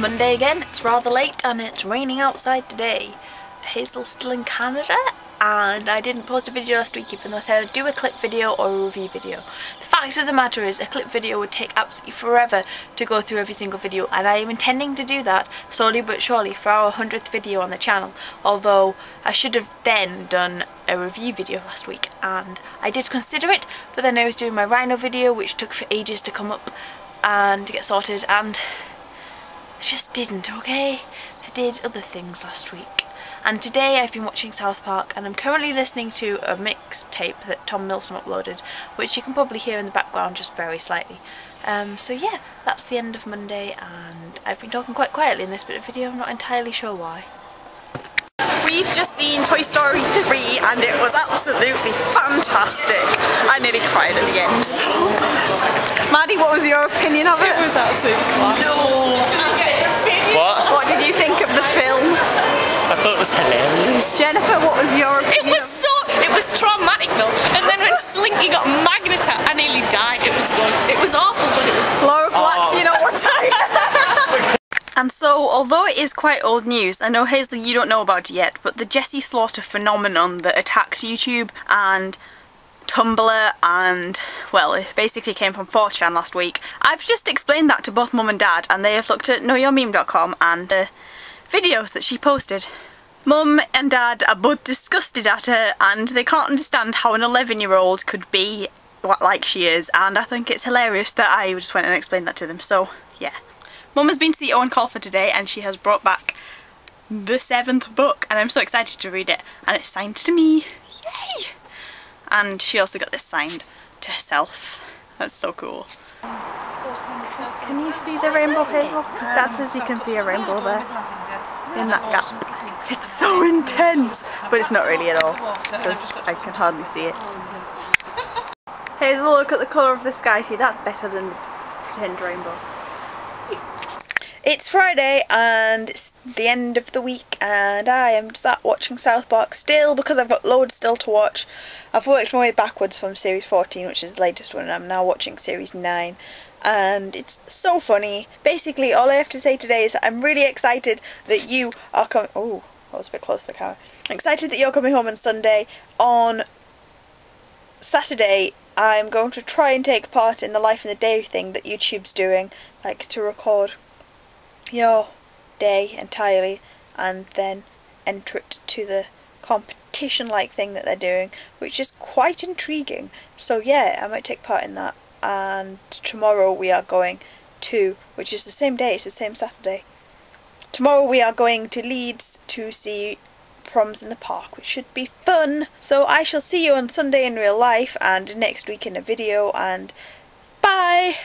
Monday again. It's rather late and it's raining outside today. Hazel's still in Canada and I didn't post a video last week even though I said I'd do a clip video or a review video. The fact of the matter is a clip video would take absolutely forever to go through every single video and I am intending to do that slowly but surely for our 100th video on the channel although I should have then done a review video last week and I did consider it but then I was doing my rhino video which took for ages to come up and to get sorted and I just didn't, okay? I did other things last week. And today I've been watching South Park and I'm currently listening to a mixtape that Tom Milsom uploaded, which you can probably hear in the background just very slightly. Um, so yeah, that's the end of Monday and I've been talking quite quietly in this bit of video, I'm not entirely sure why. We've just seen Toy Story 3 and it was absolutely fantastic. I nearly cried at the end. Maddie, what was your opinion of it? It was absolutely class. What? And so, although it is quite old news, I know Hazel, you don't know about it yet, but the Jessie Slaughter phenomenon that attacked YouTube and Tumblr and, well, it basically came from 4chan last week. I've just explained that to both mum and dad, and they have looked at knowyourmeme.com and the videos that she posted. Mum and dad are both disgusted at her, and they can't understand how an 11 year old could be what like she is, and I think it's hilarious that I just went and explained that to them. So, yeah. Mum has been to the Eoin Colfer today, and she has brought back the seventh book, and I'm so excited to read it, and it's signed to me. Yay! And she also got this signed to herself. That's so cool. Can you see the rainbow, Hazel? Because Dad says you can see a rainbow there in that gap. It's so intense, but it's not really at all because I can hardly see it. Hazel, look at the colour of the sky. See, that's better than the pretend rainbow. It's Friday and it's the end of the week and I am sat watching South Park still because I've got loads still to watch. I've worked my way backwards from series 14 which is the latest one and I'm now watching series 9 and it's so funny. Basically all I have to say today is I'm really excited that you are coming oh that was a bit close to the camera. I'm excited that you're coming home on Sunday. On Saturday I'm going to try and take part in the life in the day thing that YouTube's doing, like to record your day entirely and then enter it to the competition like thing that they're doing, which is quite intriguing. So yeah, I might take part in that. And tomorrow we are going to, which is the same day, it's the same Saturday. Tomorrow we are going to Leeds to see proms in the park, which should be fun. So I shall see you on Sunday in real life and next week in a video and bye!